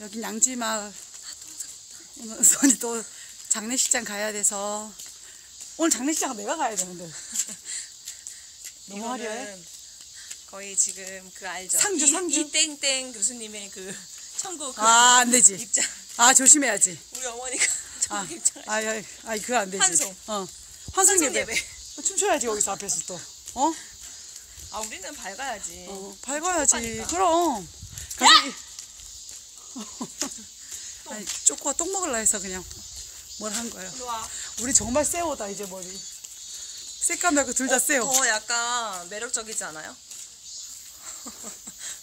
여기 양지마을. 오늘 선이 또 장례식장 가야 돼서. 오늘 장례식장 내가 가야 되는데. 너무 화려해. 이거는 거의 지금 그 알죠? 상주, 이, 상주? 이 땡땡 교수님의 그 천국 그 아, 안 되지. 입장. 아, 조심해야지. 우리 어머니가 아, 천국 입장. 아, 아, 아, 그거 안 되지. 환송. 어. 환송 환송 예배. 예배. 춤춰야지, 여기서 앞에서 또. 어? 아 우리는 밝아야지. 어, 밝아야지. 그럼. 가족이. 아니, 쪼꼬가 똥 먹을라 해서 그냥 뭘 한 거예요. 와. 우리 정말 세오다, 이제 머리. 새까맣고 둘다 세오. 더 약간 매력적이지 않아요?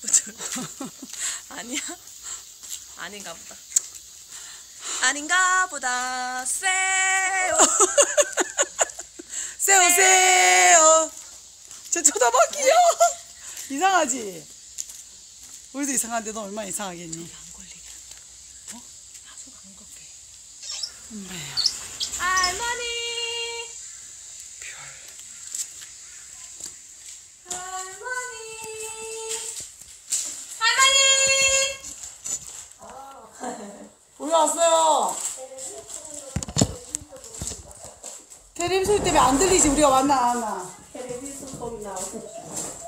아니야? 아닌가 보다. 아닌가 보다. 세요. 세오, 세오. 쟤 쳐다봐, 귀여워. 이상하지? 우리도 이상한데 너 얼마나 이상하겠니? 안 걸리게. 어? 하수가 안 걷게. 엄마야. 할머니. 할머니. 할머니. 올라왔어요. 테레비 소리 때문에 안 들리지 우리가 왔나 안 왔나? 텔레비전 소리 나오고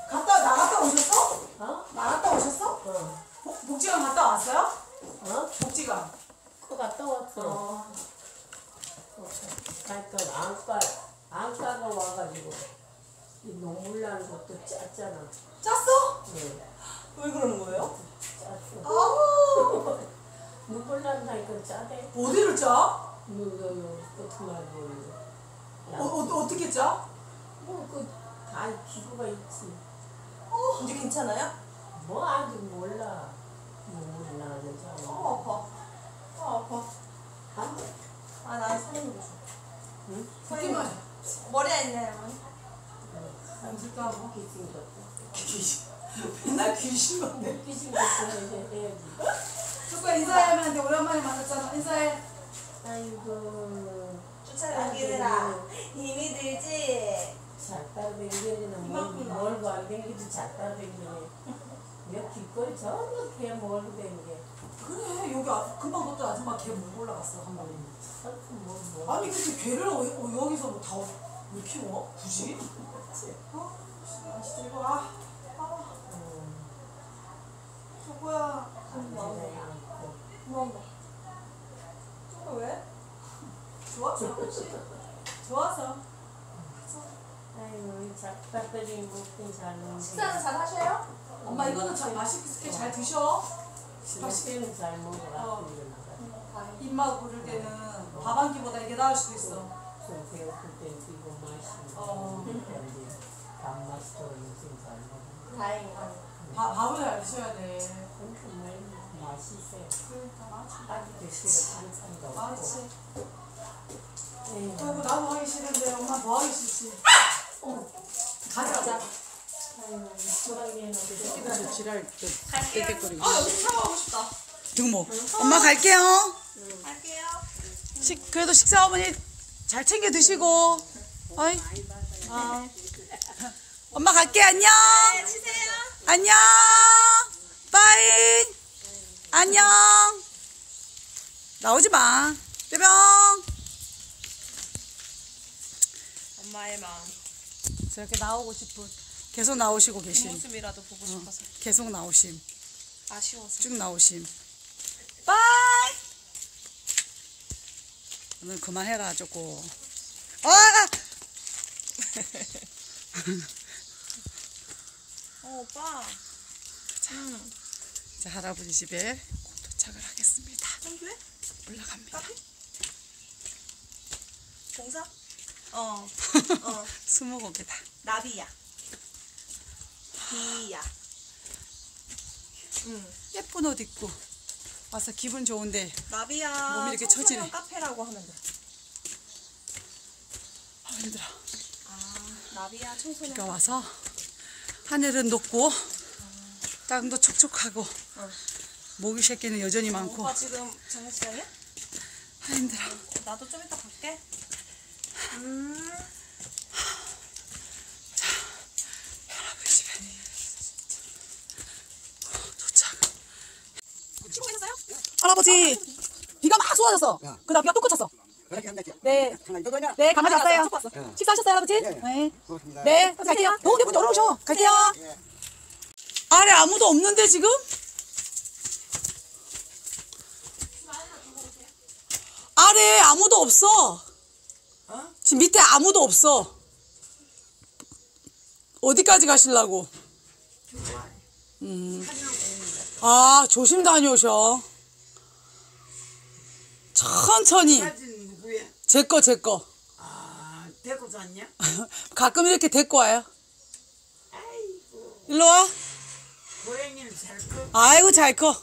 갔다 나갔다 오셨어? 어? 나갔다 오셨어? 어? 복- 복지관 갔다 왔어요? 어? 복지관. 그거 갔다 왔어 하여튼 안과 안과가 와가지고 이 눈물 나는 것도 짰잖아 짰어? 네, 왜 그러는 거예요? 아우 눈물 난다니까 짜대 어디를 짜? 요요요 끝에 말고 어, 어, 어떻게 짜? 뭐그다 기구가 있지 이제 괜찮아요? 뭐 아직 몰라 눈물 나는 사람 어, 아파. 어, 아파. 아, 아, 나 사는 거 줘. 응? 듣기만 머리에 있네. 안질까 봐. 귀신 것도 귀신. 맨날 귀신 건데. 귀신 것도 해야지 축구야 인사하면 안 돼. 오랜만에 만났잖아. 인사해. 아이고 쫓아다니느라 힘이 들지? 이만큼 멀고 안 댕기도 잘 따라다니네 몇 길거리 저렇게 멀고 댕겨 그래 여기 앞 금방 걷던 아줌마 걔 몰고 올라갔어 한 마리. 뭐, 뭐. 아니 근데 걔를 어, 어, 여기서 뭐 다 왜 키워? 굳이? 어? 아, 진짜 이거 아. 아. 음, 저거야. 안전에 않고 고마운다. 저거 왜? 좋았어. 아이고 작다들이 먹긴 잘 먹지 식사는 잘 하셔요? 엄마 이거는 잘 맛있게 잘 드셔. 맛있게는 잘 먹어라 어. 입맛 고를 때는 밥 한 끼보다 이게 나을 수도 있어. 좀 배고플 땐 이거 마시고 어. 밥맛도 요즘 잘 먹어 다행이다. 밥 밥을 잘 드셔야 돼. 정말 맛있어 그러니까. 아주 드시고 반찬 맞지. 에이, 그리고 나도 하기 싫은데 엄마 더 하기 싫지. 어. 가자. 아이고 소랑이는 새끼들도 지랄 갈게요. 떼떼거리고. 아, 여기 샤워하고 싶다. 등모. 엄마 갈게요. 갈게요. 식 그래도 식사 어머니 잘 챙겨 드시고. 어이. 어. 엄마 갈게 안녕. 네, 치세요. 안녕. 빠이. 안녕. 나오지 마. 뾰병. 엄마의 마음. 저렇게 나오고 싶은 계속 나오시고 그 계신. 모습이라도 보고 싶어서. 계속 나오심. 아쉬워서. 쭉 나오심. 빠이. 오늘 그만해라 조금. 아! 어, 오빠. 응. 이제 할아버지 집에 곧 도착을 하겠습니다. 성교회? 올라갑니다. 공사? 어. 어. 스무 고개다. 나비야. 비야. 응. 예쁜 옷 입고 와서 기분 좋은데 나비야. 몸이 이렇게 처지네. 카페라고 하면 돼. 아, 힘들어. 아, 나비야 청소년. 비가 와서 하늘은 높고 땅도 촉촉하고 어. 모기 새끼는 여전히 많고 오빠 지금 장례식장이야? 아, 힘들어. 나도 좀 이따 갈게. 음. 할아버지 집에 도착. 쉬고 계셨어요? 할아버지 비가 막 쏟아졌어. 그다음 비가 또 그쳤어. 그렇게 한다 했지. 네. 강아지? 네, 왔어요. 예. 식사하셨어요, 할아버지? 예. 네. 고맙습니다. 네, 갈게요. 더운데 문 열어보셔. 갈게요. 예. 아래 아무도 없는데 지금? 아래 아무도 없어. 지금 밑에 아무도 없어. 어디까지 가시려고? 음. 아, 조심 다녀오셔. 천천히. 제 거, 제 거. 아, 데리고 잤냐? 가끔 이렇게 데리고 와요. 일로 와. 고양이는 잘 컸, 아이고, 잘 커.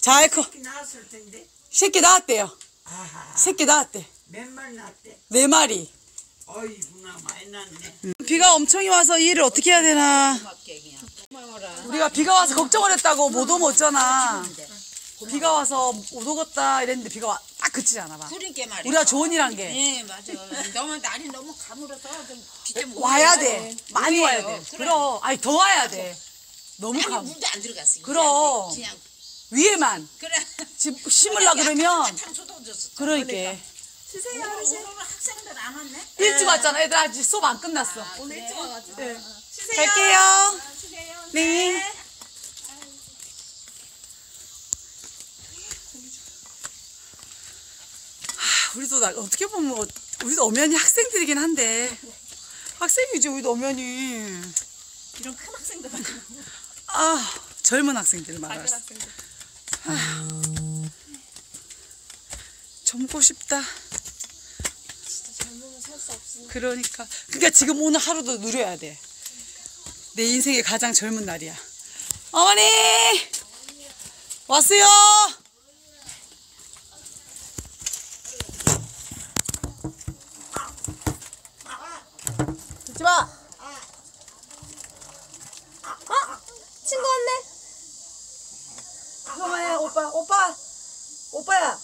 잘 커. 기 나왔을 텐데. 새끼 낳았대요. 아하, 새끼 낳았대. 몇 마리 낳았대? 네 마리. 어이구나, 많이 낳네. 비가 엄청 와서 이 일을 어떻게 해야 되나. 우리가 비가 와서 걱정을 했다고 못 오면 어쩌나. 비가 와서 못 오겠다 이랬는데 비가 와, 딱 그치잖아. 봐. 그러니까 말이야. 우리가 좋은 일한 게 예, 맞아. 너무 날이 너무 가물어서 좀비좀 와야 돼. 많이 와야 돼. 그럼 아니 더 와야 돼. 너무 감. 물도 안 들어갔어. 그럼. 그냥 위에만 그래. 집 심으려 그러면 탕수도 줬어. 그러니까 오늘 학생들 안 왔네? 일찍 왔잖아. 애들 아직 수업 안 끝났어. 오늘 일찍 와가지고. 네. 갈게요. 네. 하, 우리도 나, 어떻게 보면 어- 우리도 엄연히 학생들이긴 한데 학생이지 우리도 엄연히 이런 큰 학생들 아 젊은 학생들 말했어. 아, 젊고 싶다. 그러니까 그러니까 지금 오늘 하루도 누려야 돼. 내 인생의 가장 젊은 날이야. 어머니 왔어요. 듣지 마. 친구 왔네 형아야 오빠 오빠 오빠야.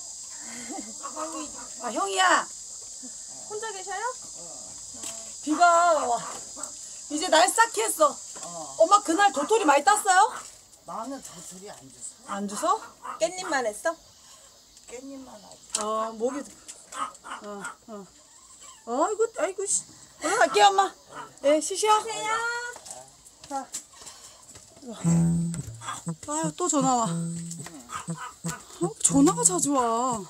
아 형이야. 혼자 계셔요? 비가 와. 이제 날 싹히 했어. 엄마 그날 도토리 많이 땄어요? 나는 도토리 안 줬어. 안 주서? 깻잎만 했어? 깻잎만 하고. 어 목이 어 어. 아이고 아이고 씨. 올라갈게요 엄마. 네 쉬셔. 자. 아유 또 전화 와. 어, 전화가 자주 와.